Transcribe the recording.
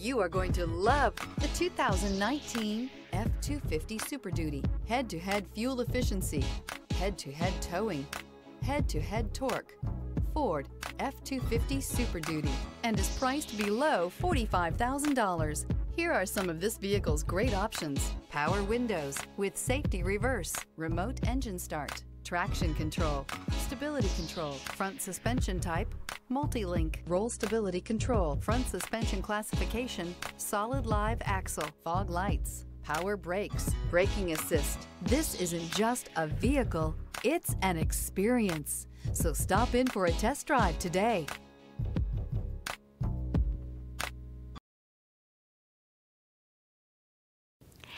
You are going to love the 2019 F-250 Super Duty. Head-to-head fuel efficiency, head-to-head towing, head-to-head torque. Ford F-250 Super Duty and is priced below $45,000. Here are some of this vehicle's great options. Power windows with safety reverse, remote engine start, traction control, stability control, front suspension type, multi-link, roll stability control, front suspension classification, solid live axle, fog lights, power brakes, braking assist. This isn't just a vehicle, it's an experience. So stop in for a test drive today.